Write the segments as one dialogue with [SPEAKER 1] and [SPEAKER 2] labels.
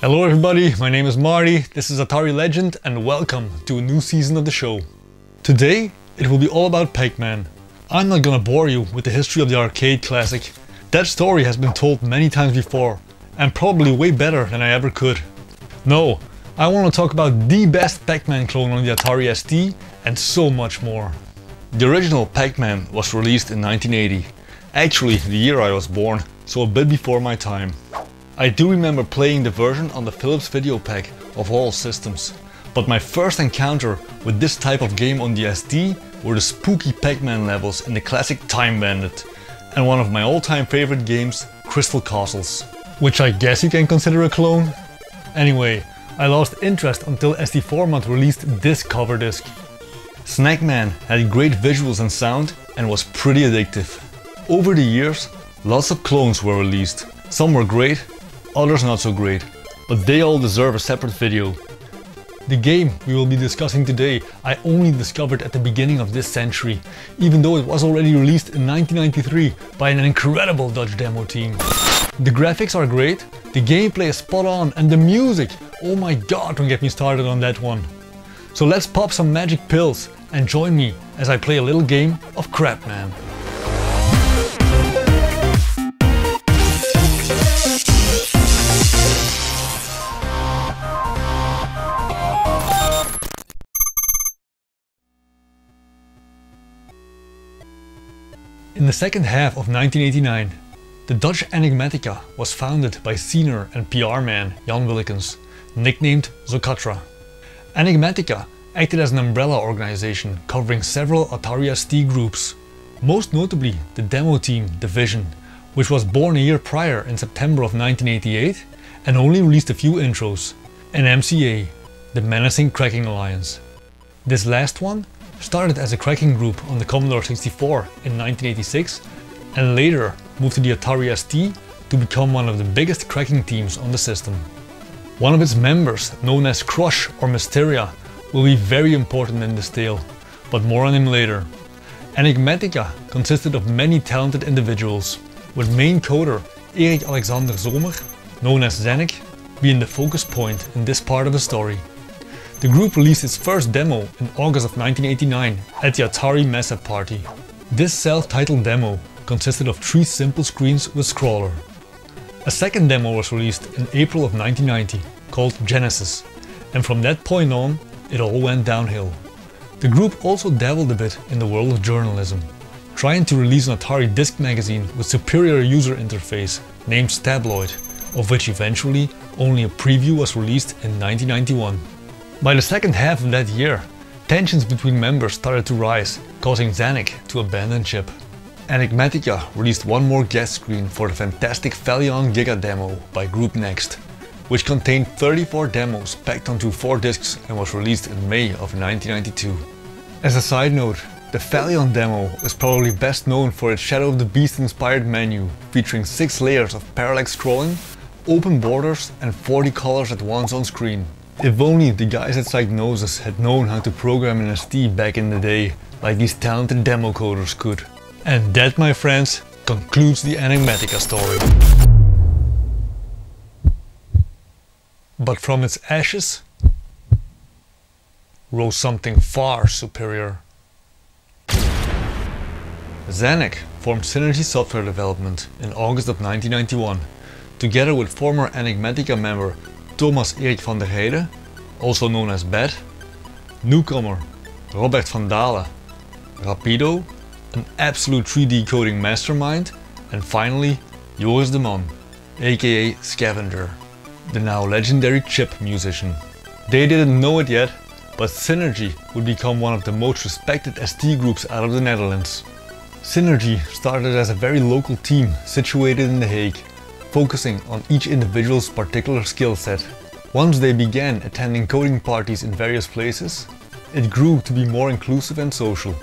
[SPEAKER 1] Hello everybody, my name is Marty, this is Atari Legend and welcome to a new season of the show. Today it will be all about Pac-Man. I'm not gonna bore you with the history of the arcade classic. That story has been told many times before and probably way better than I ever could. No, I want to talk about the best Pac-Man clone on the Atari ST and so much more. The original Pac-Man was released in 1980, actually the year I was born, so a bit before my time. I do remember playing the version on the Philips Videopac of all systems, but my first encounter with this type of game on the ST were the spooky Pac-Man levels in the classic Time Bandit, and one of my all-time favorite games, Crystal Castles, which I guess you can consider a clone. Anyway, I lost interest until ST Format released this cover disc. Snackman had great visuals and sound and was pretty addictive. Over the years, lots of clones were released. Some were great, others are not so great, but they all deserve a separate video. The game we will be discussing today I only discovered at the beginning of this century, even though it was already released in 1993 by an incredible Dutch demo team. The graphics are great, the gameplay is spot on and the music, oh my god don't get me started on that one. So let's pop some magic pills and join me as I play a little game of Crapman. In the second half of 1989, the Dutch Aenigmatica was founded by senior and PR man Jan Willekens, nicknamed Zocatra. Aenigmatica acted as an umbrella organization covering several Atari ST groups, most notably the demo team Division, which was born a year prior in September of 1988 and only released a few intros, and MCA, the Menacing Cracking Alliance. This last one started as a cracking group on the Commodore 64 in 1986 and later moved to the Atari ST to become one of the biggest cracking teams on the system. One of its members, known as Crush or Mysteria, will be very important in this tale, but more on him later. Aenigmatica consisted of many talented individuals, with main coder Erik Alexander Zomer, known as Zenik, being the focus point in this part of the story. The group released its first demo in August of 1989 at the Atari Mesa Party. This self-titled demo consisted of three simple screens with scroller. A second demo was released in April of 1990 called Genesis and from that point on it all went downhill. The group also dabbled a bit in the world of journalism, trying to release an Atari disc magazine with superior user interface named Stabloid, of which eventually only a preview was released in 1991. By the second half of that year, tensions between members started to rise, causing Zanik to abandon ship. Aenigmatica released one more guest screen for the fantastic Phaleon Giga demo by Group Next, which contained 34 demos packed onto 4 discs and was released in May of 1992. As a side note, the Phaleon demo is probably best known for its Shadow of the Beast inspired menu, featuring 6 layers of parallax scrolling, open borders and 40 colors at once on screen. If only the guys at Psygnosis had known how to program an ST back in the day, like these talented demo coders could. And that, my friends, concludes the Aenigmatica story. But from its ashes rose something far superior. Zanek formed Synergy Software Development in August of 1991, together with former Aenigmatica member Thomas Erik van der Heijden, also known as Bat, newcomer Robert van Dalen, Rapido, an absolute 3D coding mastermind, and finally Joris de Man, aka Scavenger, the now legendary chip musician. They didn't know it yet, but Synergy would become one of the most respected ST groups out of the Netherlands. Synergy started as a very local team situated in The Hague focusing on each individual's particular skill set. Once they began attending coding parties in various places, it grew to be more inclusive and social.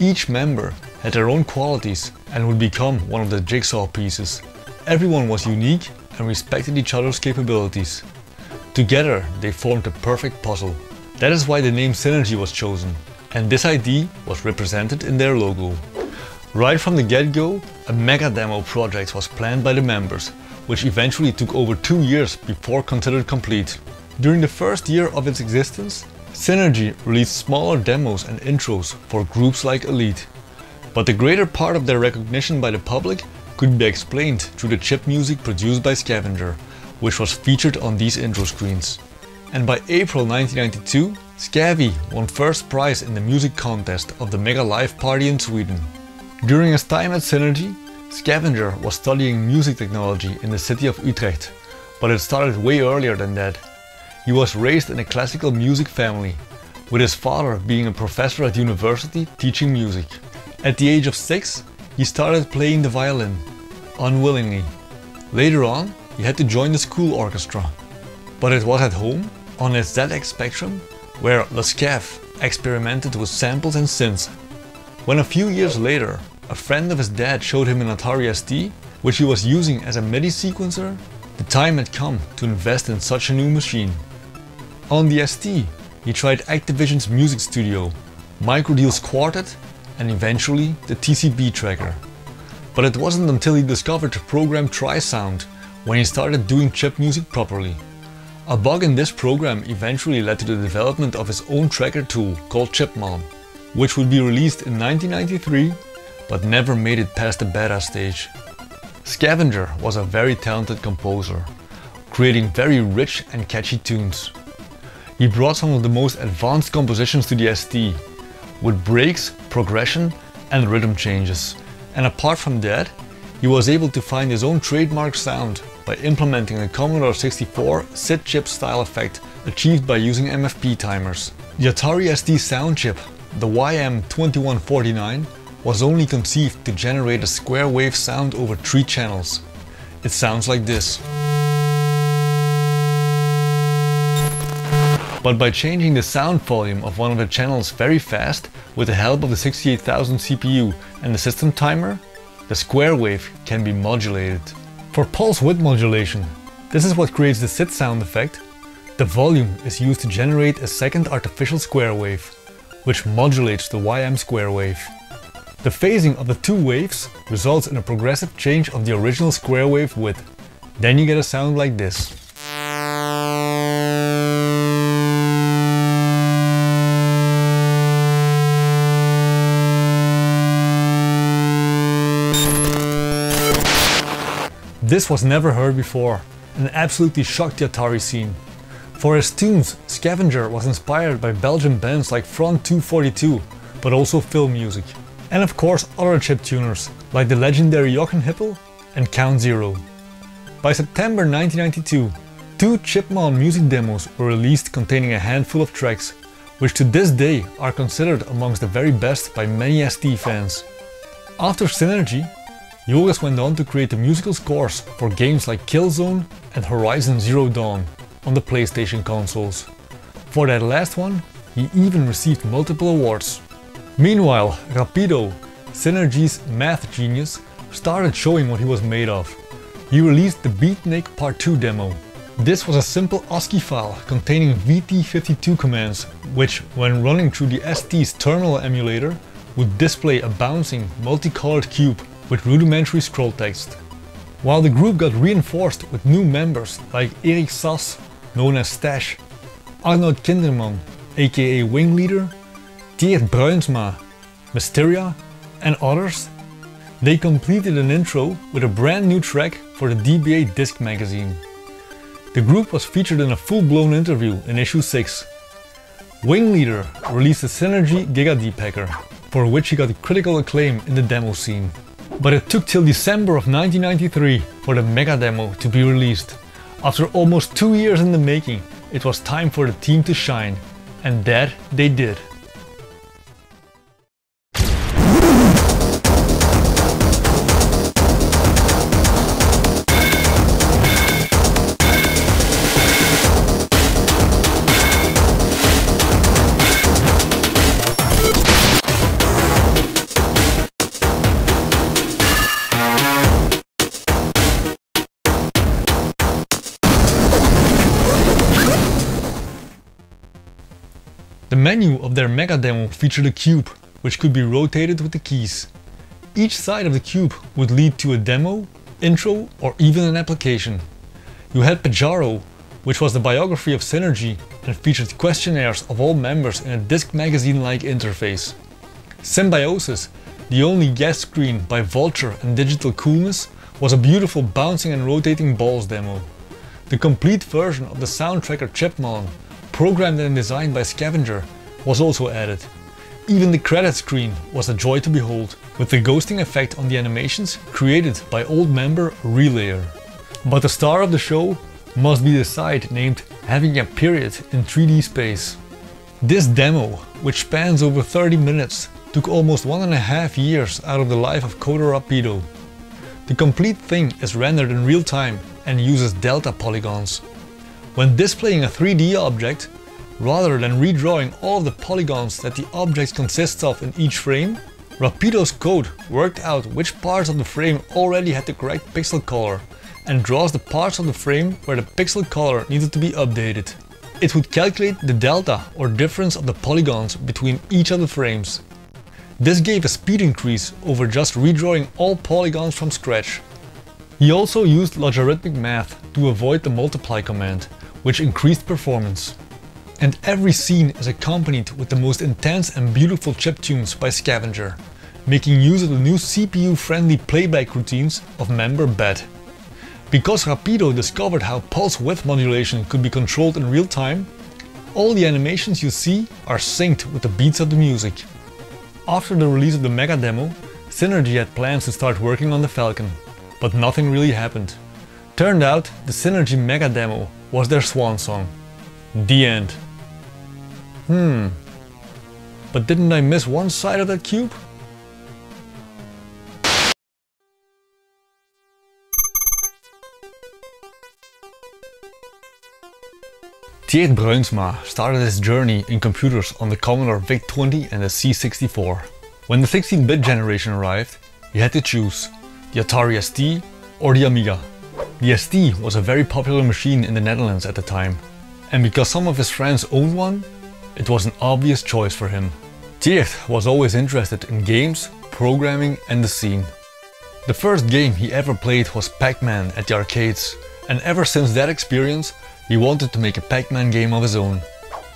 [SPEAKER 1] Each member had their own qualities and would become one of the jigsaw pieces. Everyone was unique and respected each other's capabilities. Together they formed a perfect puzzle. That is why the name Synergy was chosen, and this ID was represented in their logo. Right from the get-go, a mega demo project was planned by the members, which eventually took over two years before considered complete. During the first year of its existence, Synergy released smaller demos and intros for groups like Elite, but the greater part of their recognition by the public could be explained through the chip music produced by Scavenger, which was featured on these intro screens. And by April 1992, Scavy won first prize in the music contest of the Mega Live Party in Sweden. During his time at Synergy, Scavenger was studying music technology in the city of Utrecht, but it started way earlier than that. He was raised in a classical music family, with his father being a professor at university teaching music. At the age of 6, he started playing the violin, unwillingly. Later on, he had to join the school orchestra. But it was at home, on his ZX Spectrum, where Lescav experimented with samples and synths. When a few years later, a friend of his dad showed him an Atari ST, which he was using as a MIDI sequencer, the time had come to invest in such a new machine. On the ST, he tried Activision's Music Studio, Microdeal's Quartet and eventually the TCB tracker. But it wasn't until he discovered the program TriSound when he started doing chip music properly. A bug in this program eventually led to the development of his own tracker tool called Chipmon, which would be released in 1993 but never made it past the beta stage. Scavenger was a very talented composer, creating very rich and catchy tunes. He brought some of the most advanced compositions to the ST, with breaks, progression and rhythm changes. And apart from that, he was able to find his own trademark sound by implementing a Commodore 64 SID chip style effect achieved by using MFP timers. The Atari ST sound chip, the YM2149, was only conceived to generate a square wave sound over three channels. It sounds like this. But by changing the sound volume of one of the channels very fast with the help of the 68000 CPU and the system timer, the square wave can be modulated. For pulse width modulation, this is what creates the SID sound effect. The volume is used to generate a second artificial square wave, which modulates the YM square wave. The phasing of the two waves results in a progressive change of the original square wave width. Then you get a sound like this. This was never heard before and absolutely shocked the Atari scene. For his tunes, Scavenger was inspired by Belgian bands like Front 242, but also film music. And of course other chip tuners, like the legendary Jochen Hippel and Count Zero. By September 1992, two Chipmon music demos were released containing a handful of tracks, which to this day are considered amongst the very best by many ST fans. After Synergy, Joris went on to create the musical scores for games like Killzone and Horizon Zero Dawn on the PlayStation consoles. For that last one, he even received multiple awards. Meanwhile, Rapido, Synergy's math genius, started showing what he was made of. He released the Beatnik Part 2 demo. This was a simple ASCII file containing VT52 commands, which, when running through the ST's terminal emulator, would display a bouncing, multicolored cube with rudimentary scroll text. While the group got reinforced with new members like Erik Sass, known as Stash, Arnoud Kinderman, aka Wingleader, Tjeerd Bruinsma, Mysteria, and others, they completed an intro with a brand new track for the DBA Disc magazine. The group was featured in a full-blown interview in issue 6. Wingleader released a Synergy Giga Deepacker, for which he got critical acclaim in the demo scene. But it took till December of 1993 for the Mega Demo to be released. After almost two years in the making, it was time for the team to shine. And that they did. Menu of their Mega Demo featured a cube, which could be rotated with the keys. Each side of the cube would lead to a demo, intro, or even an application. You had Pajaro, which was the biography of Synergy and featured questionnaires of all members in a disc magazine-like interface. Symbiosis, the only guest screen by Vulture and Digital Coolness, was a beautiful bouncing and rotating balls demo. The complete version of the soundtracker Chipmon, programmed and designed by Scavenger, was also added. Even the credit screen was a joy to behold, with the ghosting effect on the animations created by old member Relayer. But the star of the show must be the side named Having a Period in 3D Space. This demo, which spans over 30 minutes, took almost one and a half years out of the life of Coder Rapido. The complete thing is rendered in real time and uses delta polygons. When displaying a 3D object, rather than redrawing all the polygons that the object consists of in each frame, Rapido's code worked out which parts of the frame already had the correct pixel color and draws the parts of the frame where the pixel color needed to be updated. It would calculate the delta or difference of the polygons between each of the frames. This gave a speed increase over just redrawing all polygons from scratch. He also used logarithmic math to avoid the multiply command, which increased performance. And every scene is accompanied with the most intense and beautiful chiptunes by Scavenger, making use of the new CPU-friendly playback routines of member Bat. Because Rapido discovered how pulse width modulation could be controlled in real time, all the animations you see are synced with the beats of the music. After the release of the Mega Demo, Synergy had plans to start working on the Falcon, but nothing really happened. Turned out the Synergy Mega Demo was their swan song. The end. Hmm. But didn't I miss one side of that cube? Tjeerd Bruinsma started his journey in computers on the Commodore VIC-20 and the C64. When the 16-bit generation arrived, he had to choose the Atari ST or the Amiga. The ST was a very popular machine in the Netherlands at the time, and because some of his friends owned one, it was an obvious choice for him. Tjeerd was always interested in games, programming and the scene. The first game he ever played was Pac-Man at the arcades, and ever since that experience he wanted to make a Pac-Man game of his own.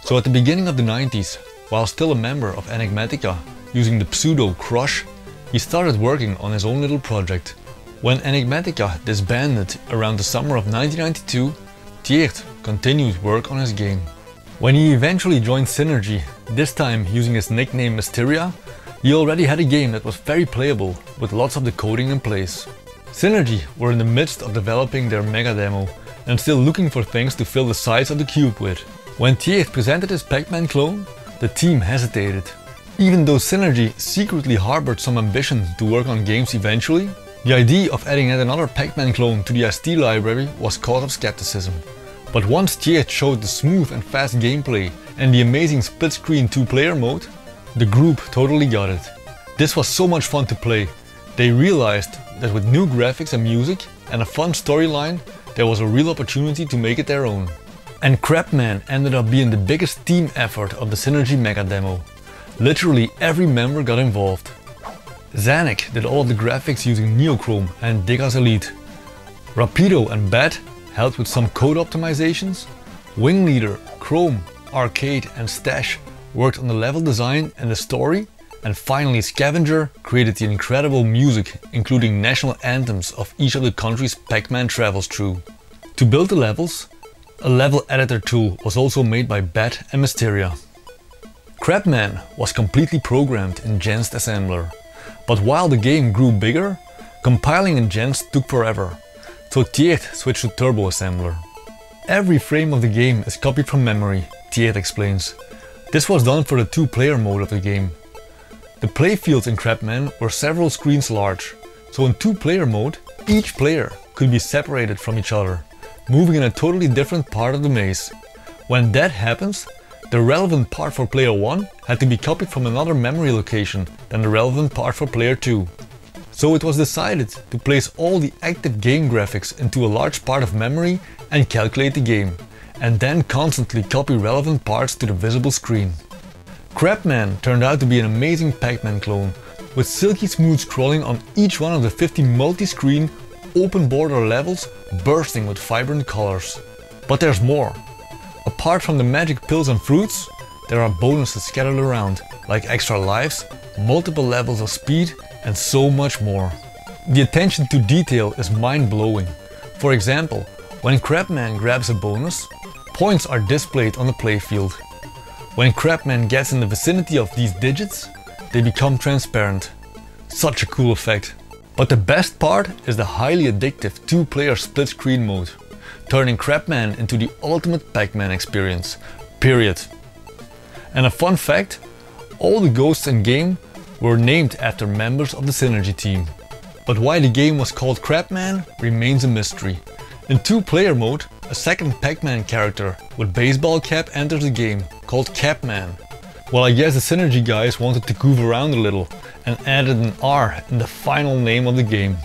[SPEAKER 1] So at the beginning of the 90s, while still a member of Aenigmatica, using the pseudo Crush, he started working on his own little project. When Aenigmatica disbanded around the summer of 1992, Tjeerd continued work on his game. When he eventually joined Synergy, this time using his nickname Mysteria, he already had a game that was very playable, with lots of the coding in place. Synergy were in the midst of developing their mega demo, and still looking for things to fill the size of the cube with. When Tjeerd presented his Pac-Man clone, the team hesitated. Even though Synergy secretly harbored some ambition to work on games eventually, the idea of adding yet another Pac-Man clone to the ST library was caught of skepticism. But once Tjeerd showed the smooth and fast gameplay and the amazing split-screen two-player mode, the group totally got it. This was so much fun to play. They realized that with new graphics and music and a fun storyline, there was a real opportunity to make it their own. And Crapman ended up being the biggest team effort of the Synergy Mega Demo. Literally every member got involved. Zanik did all the graphics using Neochrome and Degas Elite. Rapido and Bat helped with some code optimizations. Wingleader, Chrome, Arcade and Stash worked on the level design and the story and finally Scavenger created the incredible music, including national anthems of each of the countries Pac-Man travels through. To build the levels, a level editor tool was also made by Bat and Mysteria. Crapman was completely programmed in Genst Assembler, but while the game grew bigger, compiling in Genst took forever, so Tjeerd switched to Turbo Assembler. Every frame of the game is copied from memory, Tjeerd explains. This was done for the two-player mode of the game, the playfields in Crapman were several screens large, so in two-player mode, each player could be separated from each other, moving in a totally different part of the maze. When that happens, the relevant part for player 1 had to be copied from another memory location than the relevant part for player 2. So it was decided to place all the active game graphics into a large part of memory and calculate the game, and then constantly copy relevant parts to the visible screen. Crapman turned out to be an amazing Pac-Man clone, with silky smooth scrolling on each one of the 50 multi-screen open border levels bursting with vibrant colors. But there's more. Apart from the magic pills and fruits, there are bonuses scattered around, like extra lives, multiple levels of speed and so much more. The attention to detail is mind-blowing. For example, when Crapman grabs a bonus, points are displayed on the playfield. When Crapman gets in the vicinity of these digits, they become transparent. Such a cool effect. But the best part is the highly addictive two-player split screen mode, turning Crapman into the ultimate Pac-Man experience, period. And a fun fact, all the ghosts in game were named after members of the Synergy team. But why the game was called Crapman remains a mystery. In two-player mode, a second Pac-Man character with baseball cap enters the game, called Capman. Well I guess the Synergy guys wanted to goof around a little and added an R in the final name of the game.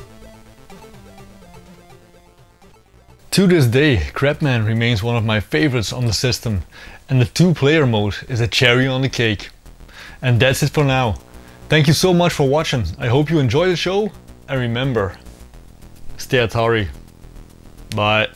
[SPEAKER 1] To this day, Crapman remains one of my favorites on the system and the two-player mode is a cherry on the cake. And that's it for now. Thank you so much for watching. I hope you enjoy the show and remember, stay Atari. Bye.